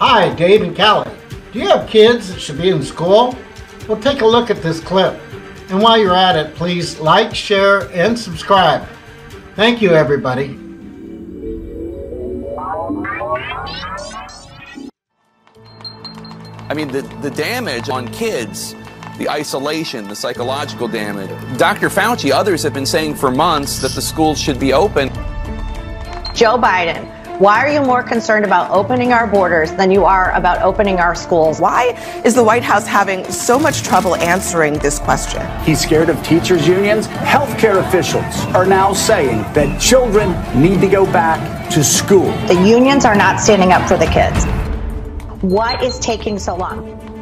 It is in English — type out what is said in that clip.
Hi, Dave in Cali. Do you have kids that should be in school? Well, take a look at this clip. And while you're at it, please like, share, and subscribe. Thank you, everybody. I mean, the, the damage on kids, the isolation, the psychological damage. Dr. Fauci, others have been saying for months that the schools should be open. Joe Biden, why are you more concerned about opening our borders than you are about opening our schools? Why is the White House having so much trouble answering this question? He's scared of teachers' unions. Healthcare officials are now saying that children need to go back to school. The unions are not standing up for the kids. What is taking so long?